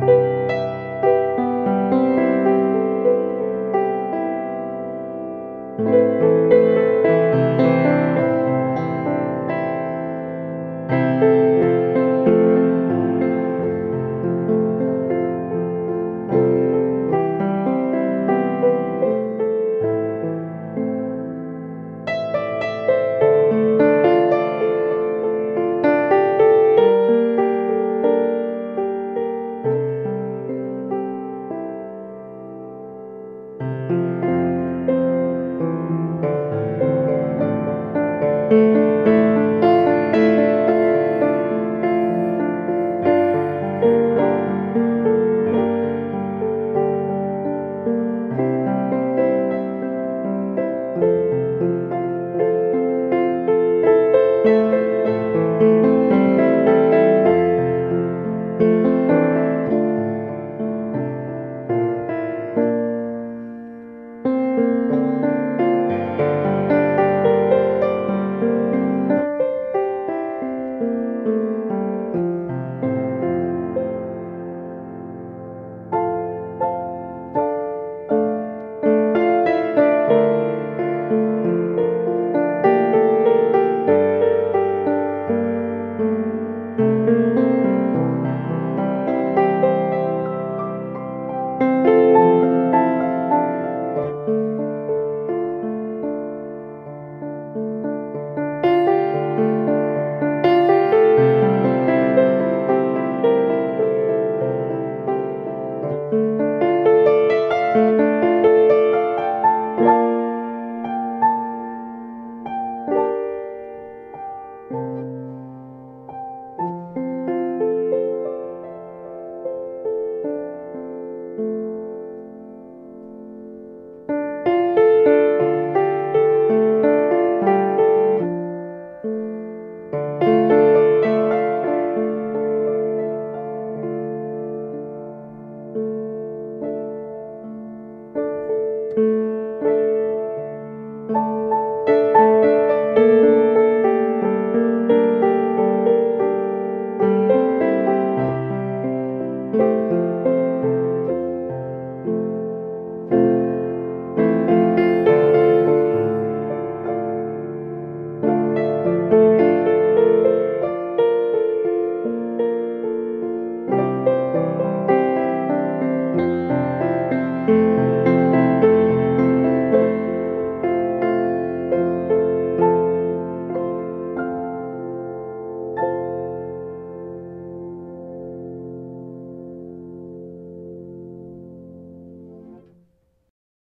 you Música